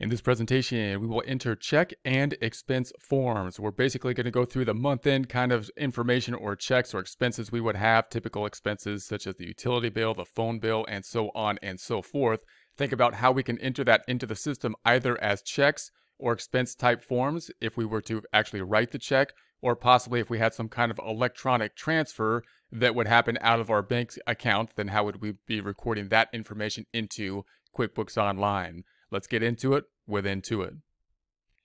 In this presentation, we will enter check and expense forms. We're basically going to go through the month end kind of information or checks or expenses we would have, typical expenses such as the utility bill, the phone bill, and so on and so forth. Think about how we can enter that into the system either as checks or expense type forms if we were to actually write the check, or possibly if we had some kind of electronic transfer that would happen out of our bank account, then how would we be recording that information into QuickBooks Online? Let's get into it with Intuit.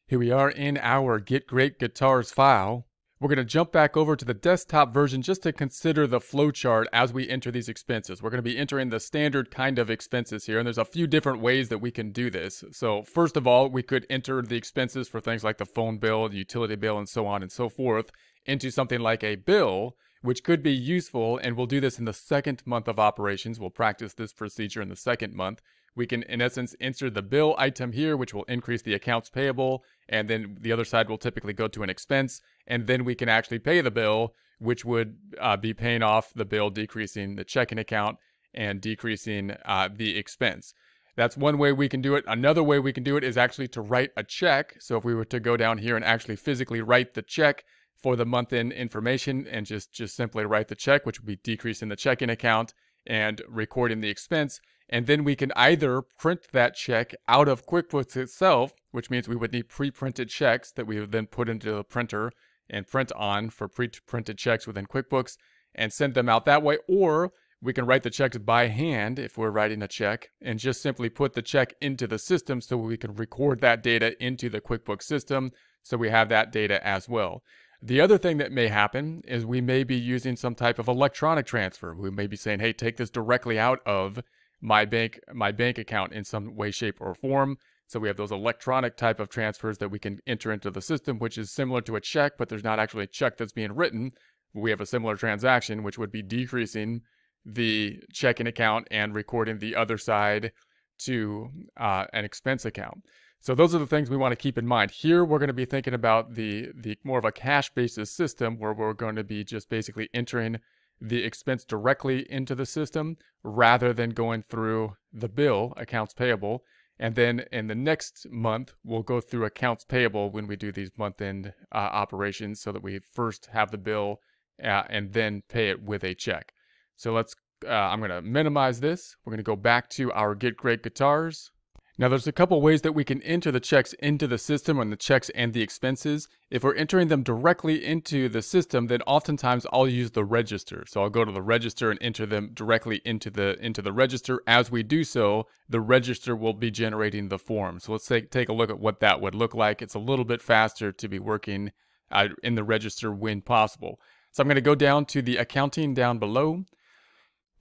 Here we are in our Get Great Guitars file. We're going to jump back over to the desktop version just to consider the flowchart as we enter these expenses. We're going to be entering the standard kind of expenses here, and there's a few different ways that we can do this. So first of all, we could enter the expenses for things like the phone bill, the utility bill, and so on and so forth into something like a bill, which could be useful, and we'll do this in the second month of operations. We'll practice this procedure in the second month we can in essence insert the bill item here, which will increase the accounts payable, and then the other side will typically go to an expense, and then we can actually pay the bill, which would uh, be paying off the bill, decreasing the checking account and decreasing uh, the expense. That's one way we can do it. Another way we can do it is actually to write a check. So if we were to go down here and actually physically write the check for the month end information and just, just simply write the check, which would be decreasing the checking account and recording the expense, and then we can either print that check out of QuickBooks itself, which means we would need pre-printed checks that we would then put into the printer and print on for pre-printed checks within QuickBooks and send them out that way. Or we can write the checks by hand if we're writing a check and just simply put the check into the system so we can record that data into the QuickBooks system so we have that data as well. The other thing that may happen is we may be using some type of electronic transfer. We may be saying, hey, take this directly out of my bank my bank account in some way, shape, or form. So we have those electronic type of transfers that we can enter into the system, which is similar to a check, but there's not actually a check that's being written. We have a similar transaction, which would be decreasing the checking account and recording the other side to uh, an expense account. So those are the things we want to keep in mind. Here we're going to be thinking about the the more of a cash basis system where we're going to be just basically entering the expense directly into the system rather than going through the bill, accounts payable. And then in the next month, we'll go through accounts payable when we do these month end uh, operations so that we first have the bill uh, and then pay it with a check. So let's, uh, I'm going to minimize this. We're going to go back to our Get Great Guitars. Now there's a couple ways that we can enter the checks into the system and the checks and the expenses. If we're entering them directly into the system, then oftentimes I'll use the register. So I'll go to the register and enter them directly into the into the register. As we do so, the register will be generating the form. So let's take, take a look at what that would look like. It's a little bit faster to be working uh, in the register when possible. So I'm going to go down to the accounting down below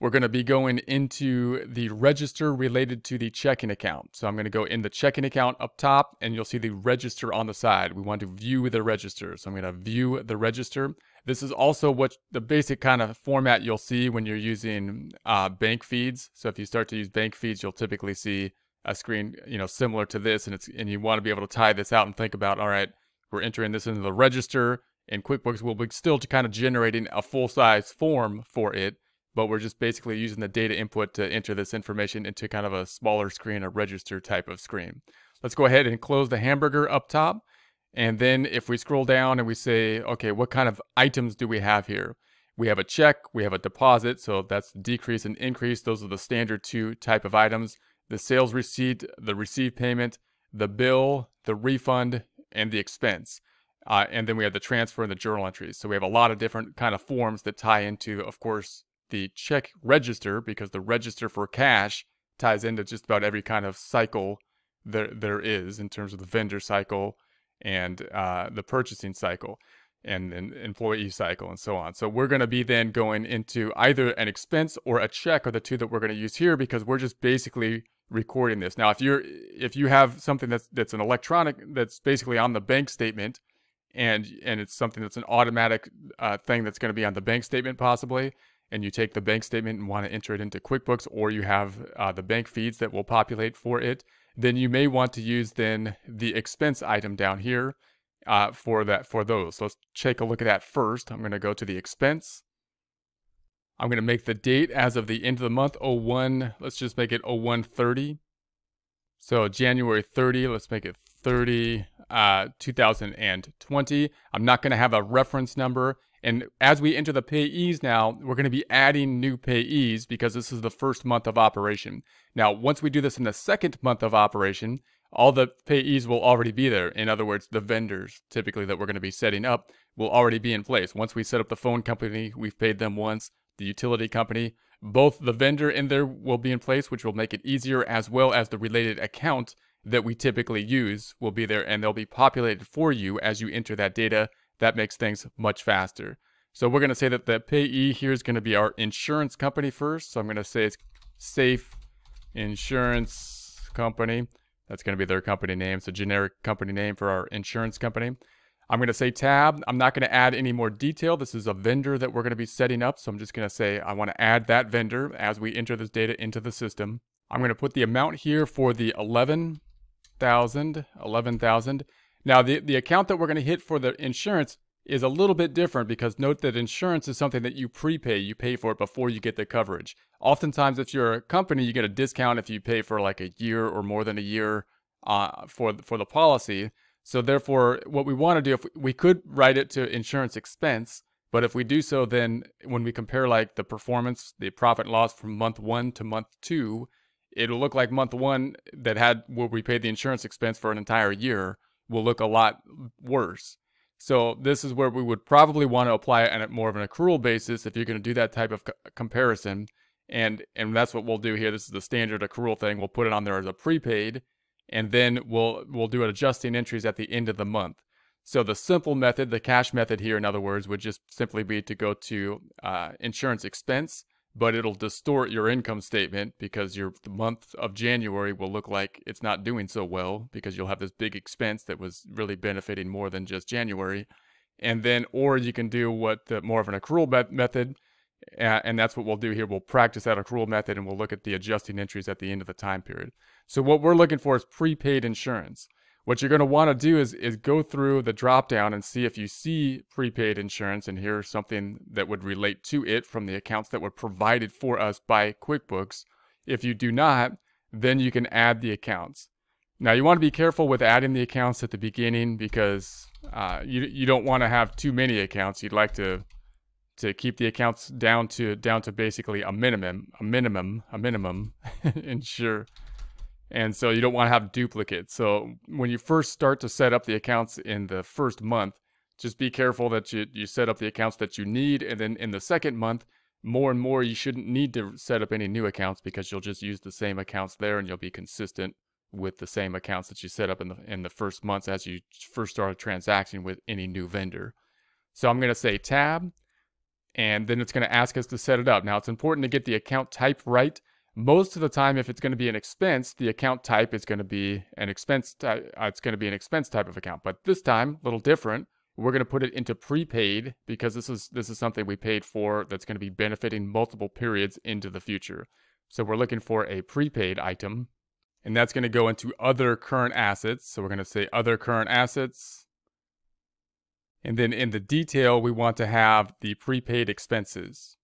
we're going to be going into the register related to the checking account. So I'm going to go in the checking account up top and you'll see the register on the side. We want to view the register. So I'm going to view the register. This is also what the basic kind of format you'll see when you're using uh, bank feeds. So if you start to use bank feeds, you'll typically see a screen, you know, similar to this. And it's, and you want to be able to tie this out and think about, all right, we're entering this into the register and QuickBooks will be still to kind of generating a full size form for it but we're just basically using the data input to enter this information into kind of a smaller screen, a register type of screen. Let's go ahead and close the hamburger up top. And then if we scroll down and we say, okay, what kind of items do we have here? We have a check, we have a deposit, so that's decrease and increase. Those are the standard two type of items. The sales receipt, the receipt payment, the bill, the refund, and the expense. Uh, and then we have the transfer and the journal entries. So we have a lot of different kind of forms that tie into, of course, the check register because the register for cash ties into just about every kind of cycle there there is in terms of the vendor cycle and uh, the purchasing cycle and an employee cycle and so on. So we're going to be then going into either an expense or a check are the two that we're going to use here because we're just basically recording this. Now, if you're if you have something that's that's an electronic that's basically on the bank statement and and it's something that's an automatic uh, thing that's going to be on the bank statement possibly, and you take the bank statement and want to enter it into QuickBooks, or you have uh, the bank feeds that will populate for it, then you may want to use then the expense item down here uh, for that for those. So let's take a look at that first. I'm going to go to the expense. I'm going to make the date as of the end of the month 01. Let's just make it 0130. So January 30, let's make it 30, uh, 2020. I'm not going to have a reference number. And as we enter the payees now, we're going to be adding new payees because this is the first month of operation. Now, once we do this in the second month of operation, all the payees will already be there. In other words, the vendors typically that we're going to be setting up will already be in place. Once we set up the phone company, we've paid them once, the utility company, both the vendor in there will be in place, which will make it easier, as well as the related account that we typically use will be there and they'll be populated for you as you enter that data. That makes things much faster. So we're going to say that the payee here is going to be our insurance company first. So I'm going to say it's Safe Insurance Company. That's going to be their company name. It's a generic company name for our insurance company. I'm going to say tab. I'm not going to add any more detail. This is a vendor that we're going to be setting up. So I'm just going to say I want to add that vendor as we enter this data into the system. I'm going to put the amount here for the 11,000, 11,000. Now the, the account that we're going to hit for the insurance is a little bit different because note that insurance is something that you prepay. You pay for it before you get the coverage. Oftentimes, if you're a company, you get a discount if you pay for like a year or more than a year uh, for, for the policy. So therefore, what we want to do, if we could write it to insurance expense, but if we do so, then when we compare like the performance, the profit loss from month one to month two, it'll look like month one that had where we paid the insurance expense for an entire year will look a lot worse. So this is where we would probably want to apply it at more of an accrual basis if you're going to do that type of comparison. And and that's what we'll do here. This is the standard accrual thing. We'll put it on there as a prepaid and then we'll we'll do adjusting entries at the end of the month. So the simple method, the cash method here, in other words, would just simply be to go to uh, insurance expense, but it'll distort your income statement because your month of January will look like it's not doing so well because you'll have this big expense that was really benefiting more than just January. And then, or you can do what the, more of an accrual method, and that's what we'll do here. We'll practice that accrual method and we'll look at the adjusting entries at the end of the time period. So what we're looking for is prepaid insurance. What you're going to want to do is, is go through the drop down and see if you see prepaid insurance and here's something that would relate to it from the accounts that were provided for us by QuickBooks. If you do not, then you can add the accounts. Now you want to be careful with adding the accounts at the beginning because uh, you, you don't want to have too many accounts. You'd like to to keep the accounts down to down to basically a minimum, a minimum, a minimum, ensure. And so you don't want to have duplicates. So when you first start to set up the accounts in the first month, just be careful that you, you set up the accounts that you need. And then in the second month, more and more, you shouldn't need to set up any new accounts because you'll just use the same accounts there and you'll be consistent with the same accounts that you set up in the in the first months as you first start a transaction with any new vendor. So I'm going to say tab and then it's going to ask us to set it up. Now, it's important to get the account type right. Most of the time, if it's going to be an expense, the account type is going to be an expense. Type, uh, it's going to be an expense type of account. But this time, a little different. We're going to put it into prepaid because this is this is something we paid for that's going to be benefiting multiple periods into the future. So we're looking for a prepaid item, and that's going to go into other current assets. So we're going to say other current assets, and then in the detail, we want to have the prepaid expenses.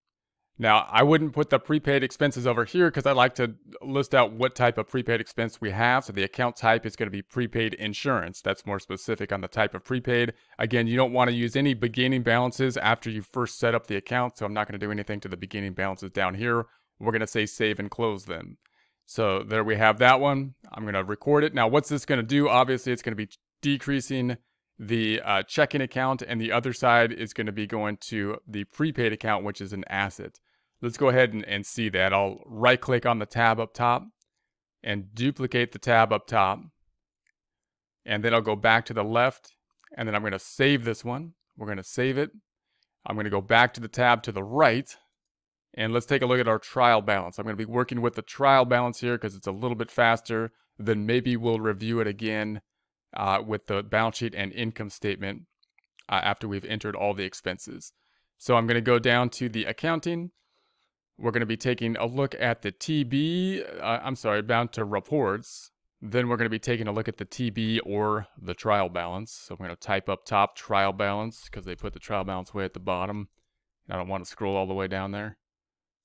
Now, I wouldn't put the prepaid expenses over here because I like to list out what type of prepaid expense we have. So the account type is going to be prepaid insurance. That's more specific on the type of prepaid. Again, you don't want to use any beginning balances after you first set up the account. So I'm not going to do anything to the beginning balances down here. We're going to say save and close them. So there we have that one. I'm going to record it. Now, what's this going to do? Obviously, it's going to be decreasing the uh, checking account, and the other side is going to be going to the prepaid account, which is an asset. Let's go ahead and, and see that. I'll right click on the tab up top and duplicate the tab up top. And then I'll go back to the left, and then I'm going to save this one. We're going to save it. I'm going to go back to the tab to the right, and let's take a look at our trial balance. I'm going to be working with the trial balance here because it's a little bit faster. Then maybe we'll review it again uh, with the balance sheet and income statement uh, after we've entered all the expenses. So I'm going to go down to the accounting. We're going to be taking a look at the TB. Uh, I'm sorry, bound to reports. Then we're going to be taking a look at the TB or the trial balance. So I'm going to type up top trial balance because they put the trial balance way at the bottom. I don't want to scroll all the way down there.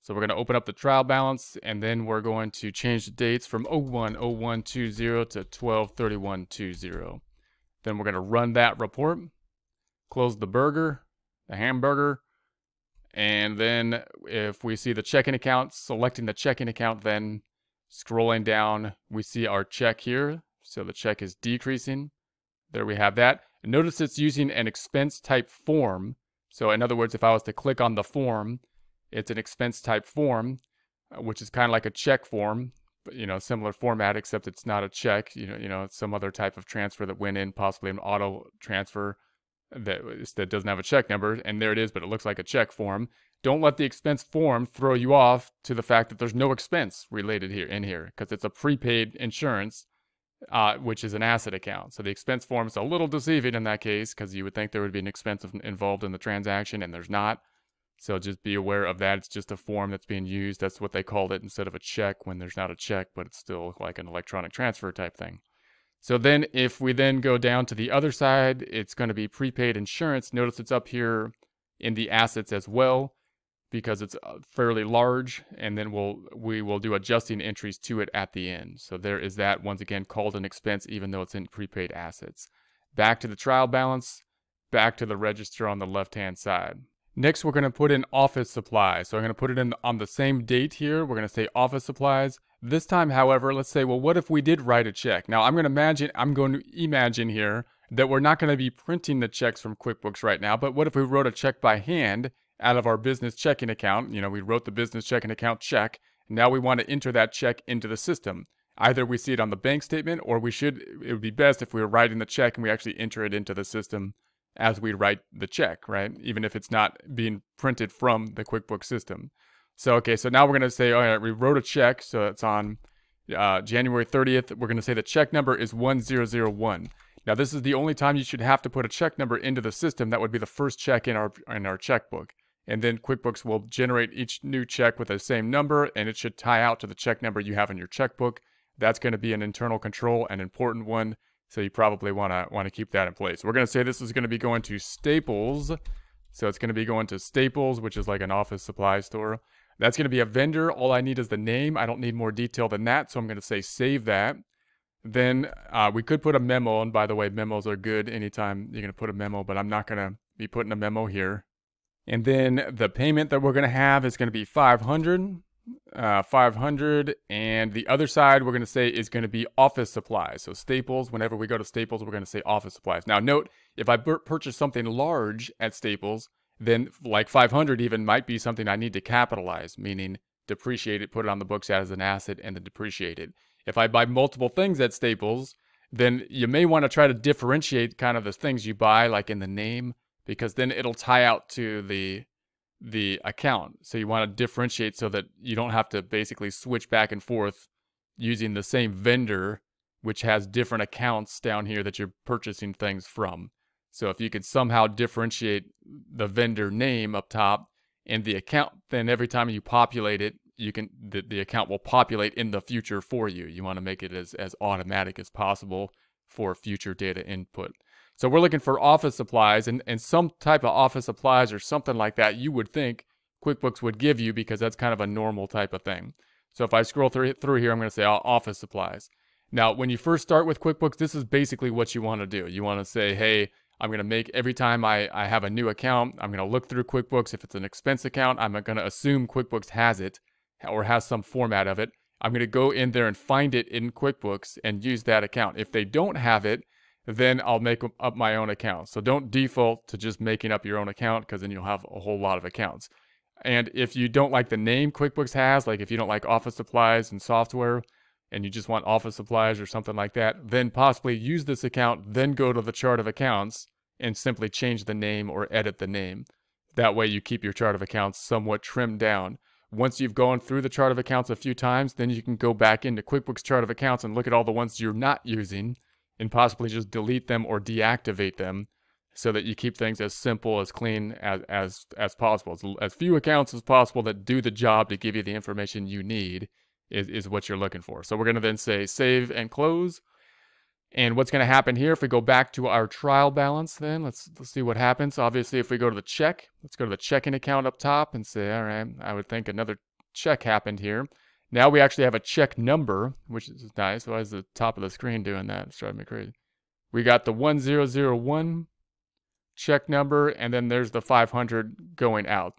So we're going to open up the trial balance and then we're going to change the dates from 010120 to 123120. Then we're going to run that report, close the burger, the hamburger, and then if we see the checking account, selecting the checking account, then scrolling down, we see our check here. So the check is decreasing. There we have that. Notice it's using an expense type form. So in other words, if I was to click on the form, it's an expense type form, uh, which is kind of like a check form, but you know, similar format, except it's not a check. You know, you know, it's some other type of transfer that went in, possibly an auto transfer that that doesn't have a check number, and there it is, but it looks like a check form. Don't let the expense form throw you off to the fact that there's no expense related here in here because it's a prepaid insurance, uh, which is an asset account. So the expense form is a little deceiving in that case because you would think there would be an expense involved in the transaction, and there's not. So just be aware of that. It's just a form that's being used. That's what they called it instead of a check when there's not a check, but it's still like an electronic transfer type thing. So then if we then go down to the other side, it's going to be prepaid insurance. Notice it's up here in the assets as well because it's uh, fairly large and then we'll we will do adjusting entries to it at the end. So there is that once again called an expense even though it's in prepaid assets. Back to the trial balance, back to the register on the left-hand side. Next, we're going to put in office supplies. So I'm going to put it in on the same date here. We're going to say office supplies. This time, however, let's say, well, what if we did write a check? Now, I'm going to imagine, I'm going to imagine here that we're not going to be printing the checks from QuickBooks right now, but what if we wrote a check by hand out of our business checking account? You know, we wrote the business checking account check. And now we want to enter that check into the system. Either we see it on the bank statement or we should, it would be best if we were writing the check and we actually enter it into the system as we write the check, right? Even if it's not being printed from the QuickBooks system. So, okay, so now we're going to say, all right, we wrote a check. So it's on uh, January 30th. We're going to say the check number is 1001. Now, this is the only time you should have to put a check number into the system. That would be the first check in our, in our checkbook. And then QuickBooks will generate each new check with the same number, and it should tie out to the check number you have in your checkbook. That's going to be an internal control, an important one so you probably want to want to keep that in place. We're going to say this is going to be going to Staples. So it's going to be going to Staples, which is like an office supply store. That's going to be a vendor. All I need is the name. I don't need more detail than that. So I'm going to say save that. Then uh, we could put a memo. And by the way, memos are good anytime you're going to put a memo, but I'm not going to be putting a memo here. And then the payment that we're going to have is going to be 500 uh, 500 and the other side we're going to say is going to be office supplies so staples whenever we go to staples we're going to say office supplies now note if i purchase something large at staples then like 500 even might be something i need to capitalize meaning depreciate it put it on the books as an asset and then depreciate it if i buy multiple things at staples then you may want to try to differentiate kind of the things you buy like in the name because then it'll tie out to the the account. So you want to differentiate so that you don't have to basically switch back and forth using the same vendor, which has different accounts down here that you're purchasing things from. So if you could somehow differentiate the vendor name up top and the account, then every time you populate it, you can the, the account will populate in the future for you. You want to make it as, as automatic as possible for future data input. So we're looking for office supplies and, and some type of office supplies or something like that you would think QuickBooks would give you because that's kind of a normal type of thing. So if I scroll through, through here, I'm going to say oh, office supplies. Now, when you first start with QuickBooks, this is basically what you want to do. You want to say, hey, I'm going to make every time I, I have a new account, I'm going to look through QuickBooks. If it's an expense account, I'm going to assume QuickBooks has it or has some format of it. I'm going to go in there and find it in QuickBooks and use that account. If they don't have it, then I'll make up my own account. So don't default to just making up your own account because then you'll have a whole lot of accounts. And if you don't like the name QuickBooks has, like if you don't like office supplies and software, and you just want office supplies or something like that, then possibly use this account, then go to the chart of accounts and simply change the name or edit the name. That way you keep your chart of accounts somewhat trimmed down. Once you've gone through the chart of accounts a few times, then you can go back into QuickBooks chart of accounts and look at all the ones you're not using and possibly just delete them or deactivate them so that you keep things as simple as clean as as as possible as, as few accounts as possible that do the job to give you the information you need is, is what you're looking for so we're going to then say save and close and what's going to happen here if we go back to our trial balance then let's let's see what happens obviously if we go to the check let's go to the checking account up top and say all right i would think another check happened here. Now we actually have a check number, which is nice. Why is the top of the screen doing that? It's driving me crazy. We got the 1001 check number, and then there's the 500 going out.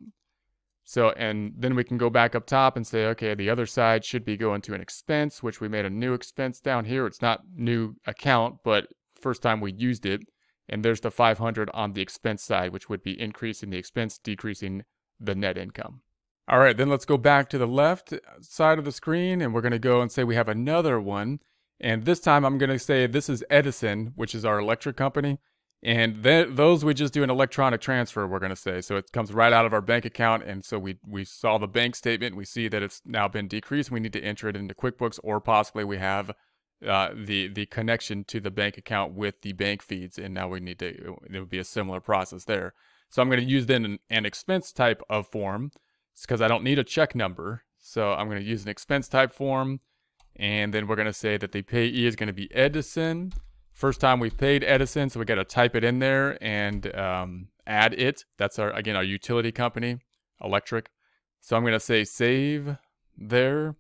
So, and then we can go back up top and say, okay, the other side should be going to an expense, which we made a new expense down here. It's not new account, but first time we used it. And there's the 500 on the expense side, which would be increasing the expense, decreasing the net income. All right, then let's go back to the left side of the screen and we're going to go and say we have another one. And this time I'm going to say this is Edison, which is our electric company. And th- those we just do an electronic transfer, we're going to say. So it comes right out of our bank account. And so we, we saw the bank statement. We see that it's now been decreased. We need to enter it into QuickBooks, or possibly we have uh, the, the connection to the bank account with the bank feeds. And now we need to, it would be a similar process there. So I'm going to use then an, an expense type of form because I don't need a check number. So I'm going to use an expense type form. And then we're going to say that the payee is going to be Edison. First time we've paid Edison, so we got to type it in there and um, add it. That's our again our utility company, electric. So I'm going to say save there.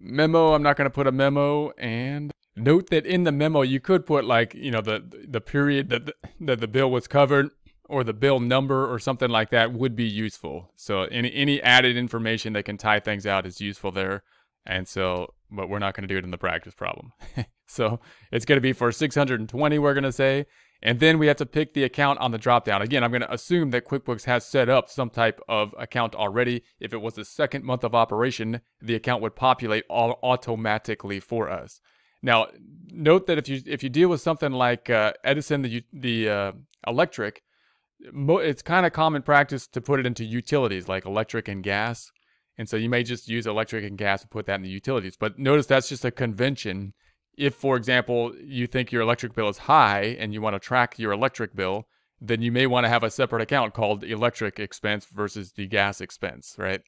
Memo, I'm not going to put a memo and note that in the memo you could put like, you know, the the period that the, that the bill was covered or the bill number or something like that would be useful. So any any added information that can tie things out is useful there. And so, but we're not going to do it in the practice problem. So it's going to be for 620, we're going to say. And then we have to pick the account on the dropdown. Again, I'm going to assume that QuickBooks has set up some type of account already. If it was the second month of operation, the account would populate all automatically for us. Now, note that if you if you deal with something like uh, Edison, the the uh, electric, it's kind of common practice to put it into utilities like electric and gas. And so you may just use electric and gas and put that in the utilities. But notice that's just a convention if, for example, you think your electric bill is high and you want to track your electric bill, then you may want to have a separate account called electric expense versus the gas expense, right?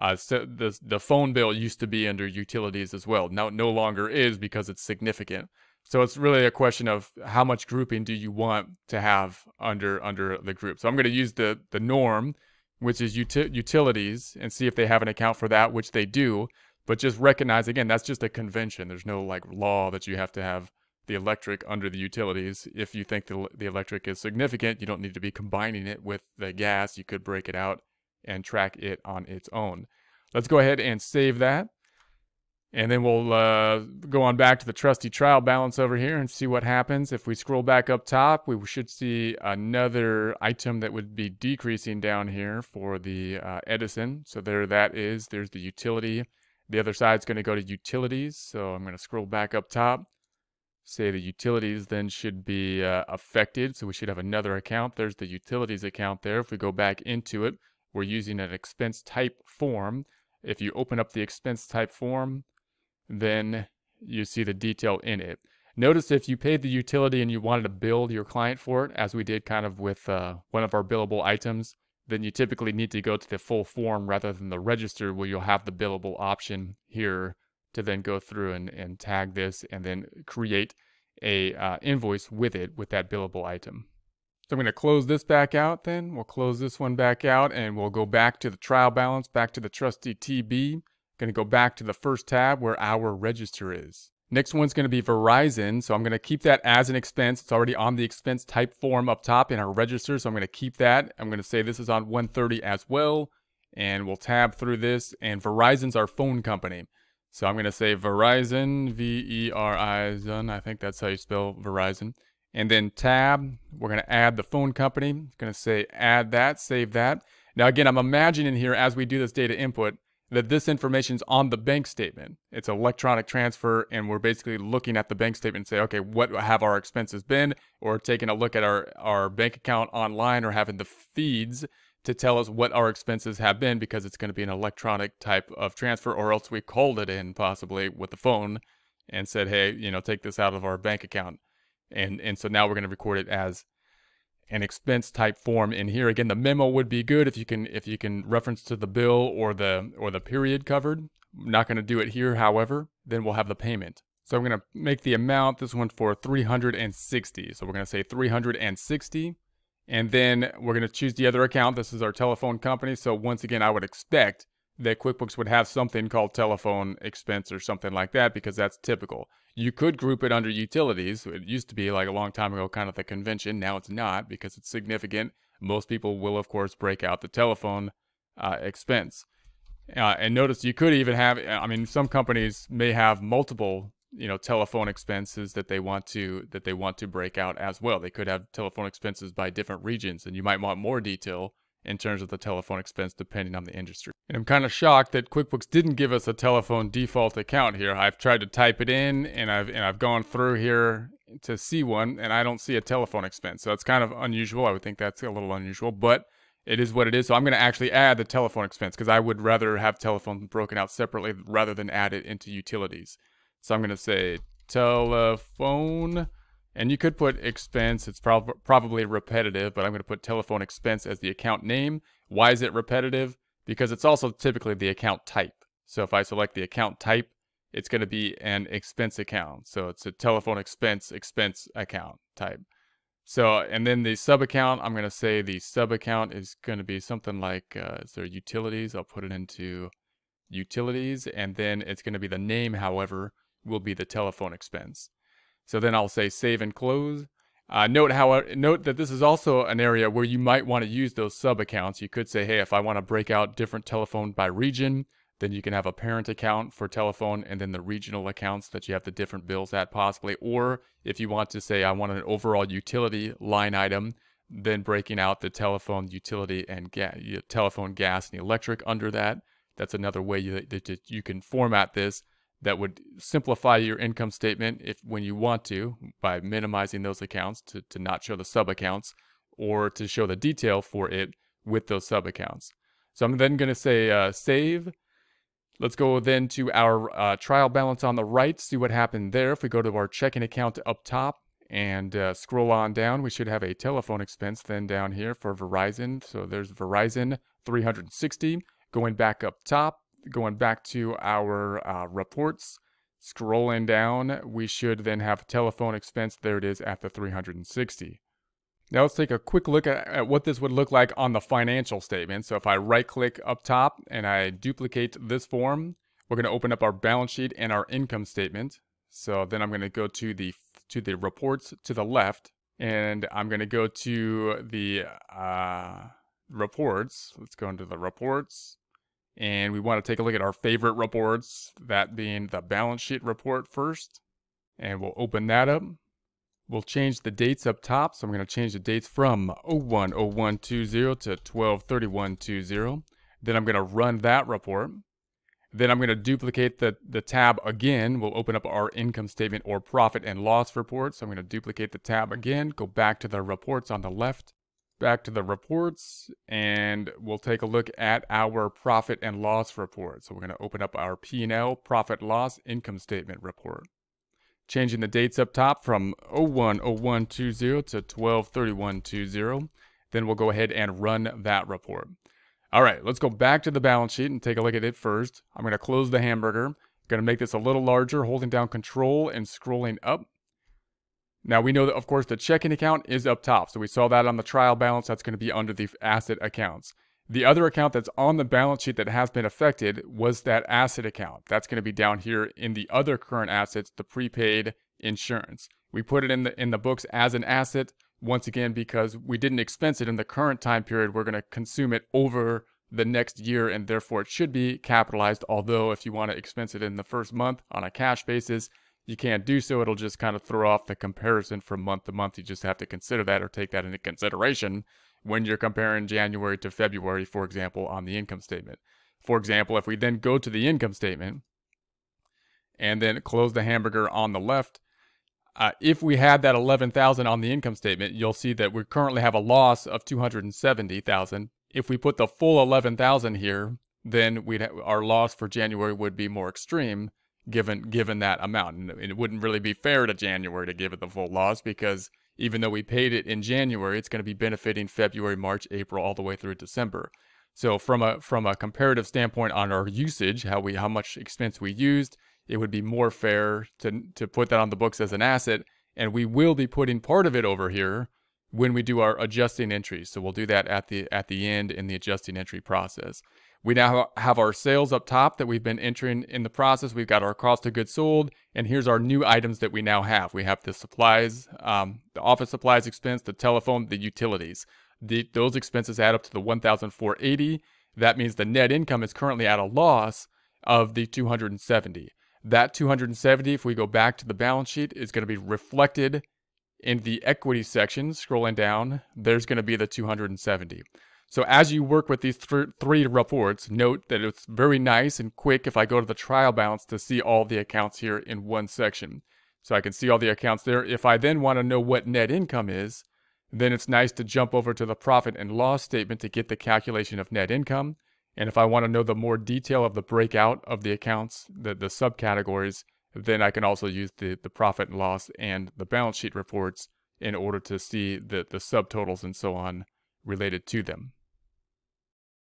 Uh, so the the phone bill used to be under utilities as well. Now it no longer is because it's significant. So it's really a question of how much grouping do you want to have under under the group. So I'm going to use the the norm, which is uti- utilities, and see if they have an account for that, which they do. But just recognize again, that's just a convention. There's no like law that you have to have the electric under the utilities. If you think the, the electric is significant, you don't need to be combining it with the gas. You could break it out and track it on its own. Let's go ahead and save that. And then we'll uh, go on back to the trusty trial balance over here and see what happens. If we scroll back up top, we should see another item that would be decreasing down here for the uh, Edison. So there that is. There's the utility the other side is going to go to utilities. So I'm going to scroll back up top. Say the utilities then should be uh, affected. So we should have another account. There's the utilities account there. If we go back into it, we're using an expense type form. If you open up the expense type form, then you see the detail in it. Notice if you paid the utility and you wanted to bill your client for it, as we did kind of with uh, one of our billable items, then you typically need to go to the full form rather than the register where you'll have the billable option here to then go through and, and tag this and then create a uh, invoice with it with that billable item. So I'm going to close this back out then. We'll close this one back out and we'll go back to the trial balance, back to the trusty TB. Going to go back to the first tab where our register is. Next one's going to be Verizon. So I'm going to keep that as an expense. It's already on the expense type form up top in our register. So I'm going to keep that. I'm going to say this is on 130 as well. And we'll tab through this. And Verizon's our phone company. So I'm going to say Verizon, V-E-R-I-Z-O-N. I think that's how you spell Verizon. And then tab, we're going to add the phone company. Going to say add that, save that. Now again, I'm imagining here as we do this data input, that this information is on the bank statement. It's electronic transfer, and we're basically looking at the bank statement and say, okay, what have our expenses been? Or taking a look at our, our bank account online or having the feeds to tell us what our expenses have been because it's going to be an electronic type of transfer, or else we called it in possibly with the phone and said, hey, you know, take this out of our bank account. And, and so now we're going to record it as an expense type form in here. Again, the memo would be good if you can if you can reference to the bill or the or the period covered. I'm not going to do it here, however, then we'll have the payment. So I'm going to make the amount, this one for 360. So we're going to say 360. And then we're going to choose the other account. This is our telephone company. So once again, I would expect that QuickBooks would have something called telephone expense or something like that because that's typical. You could group it under utilities. It used to be like a long time ago, kind of the convention. Now it's not because it's significant. Most people will, of course, break out the telephone uh, expense. Uh, and notice you could even have, I mean, some companies may have multiple, you know, telephone expenses that they want to that they want to break out as well. They could have telephone expenses by different regions, and you might want more detail in terms of the telephone expense depending on the industry. And I'm kind of shocked that QuickBooks didn't give us a telephone default account here. I've tried to type it in and I've and I've gone through here to see one and I don't see a telephone expense. So it's kind of unusual. I would think that's a little unusual, but it is what it is. So I'm going to actually add the telephone expense because I would rather have telephone broken out separately rather than add it into utilities. So I'm going to say telephone and you could put expense. It's prob probably repetitive, but I'm going to put telephone expense as the account name. Why is it repetitive? Because it's also typically the account type. So if I select the account type, it's going to be an expense account. So it's a telephone expense expense account type. So, and then the sub account, I'm going to say the sub account is going to be something like, uh, is there utilities? I'll put it into utilities. And then it's going to be the name, however, will be the telephone expense. So then I'll say save and close. Uh, note how note that this is also an area where you might want to use those sub accounts. You could say, hey, if I want to break out different telephone by region, then you can have a parent account for telephone and then the regional accounts that you have the different bills at possibly. Or if you want to say, I want an overall utility line item, then breaking out the telephone, utility, and ga- telephone, gas, and electric under that. That's another way you, that you can format this that would simplify your income statement if when you want to by minimizing those accounts to, to not show the sub accounts or to show the detail for it with those sub accounts. So I'm then going to say uh, save. Let's go then to our uh, trial balance on the right, see what happened there. If we go to our checking account up top and uh, scroll on down, we should have a telephone expense then down here for Verizon. So there's Verizon 360. Going back up top, going back to our uh, reports, scrolling down, we should then have telephone expense. There it is at the 360. Now let's take a quick look at, at, what this would look like on the financial statement. So if I right click up top and I duplicate this form, we're going to open up our balance sheet and our income statement. So then I'm going to go to the to the reports to the left and I'm going to go to the uh, reports. Let's go into the reports and we want to take a look at our favorite reports, that being the balance sheet report first. And we'll open that up. We'll change the dates up top. So I'm going to change the dates from 010120 to 123120. Then I'm going to run that report. Then I'm going to duplicate the, the tab again. We'll open up our income statement or profit and loss report. So I'm going to duplicate the tab again, go back to the reports on the left, back to the reports and we'll take a look at our profit and loss report. So we're going to open up our P&L profit loss income statement report. Changing the dates up top from 010120 to 123120. Then we'll go ahead and run that report. All right, let's go back to the balance sheet and take a look at it first. I'm going to close the hamburger. Going to make this a little larger, holding down control and scrolling up. Now we know that of course the checking account is up top. So we saw that on the trial balance. That's going to be under the asset accounts. The other account that's on the balance sheet that has been affected was that asset account. That's going to be down here in the other current assets, the prepaid insurance. We put it in the in the books as an asset once again because we didn't expense it in the current time period. We're going to consume it over the next year and therefore it should be capitalized. Although if you want to expense it in the first month on a cash basis, you can't do so. It'll just kind of throw off the comparison from month to month. You just have to consider that or take that into consideration when you're comparing January to February, for example, on the income statement. For example, if we then go to the income statement and then close the hamburger on the left, uh, if we had that 11,000 on the income statement, you'll see that we currently have a loss of 270,000. If we put the full 11,000 here, then we'd our loss for January would be more extreme given given that amount. And it wouldn't really be fair to January to give it the full loss because even though we paid it in January, it's going to be benefiting February, March, April, all the way through December. So from a from a comparative standpoint on our usage, how we how much expense we used, it would be more fair to to put that on the books as an asset, and we will be putting part of it over here when we do our adjusting entries. So we'll do that at the at the end in the adjusting entry process. We now have our sales up top that we've been entering in the process. We've got our cost of goods sold, and here's our new items that we now have. We have the supplies, um, the office supplies expense, the telephone, the utilities. The, those expenses add up to the 1,480. That means the net income is currently at a loss of the 270. That 270, if we go back to the balance sheet, is going to be reflected in the equity section. Scrolling down, there's going to be the 270. So as you work with these th- three reports, note that it's very nice and quick if I go to the trial balance to see all the accounts here in one section. So I can see all the accounts there. If I then want to know what net income is, then it's nice to jump over to the profit and loss statement to get the calculation of net income. And if I want to know the more detail of the breakout of the accounts, the, the subcategories, then I can also use the, the profit and loss and the balance sheet reports in order to see the, the subtotals and so on related to them.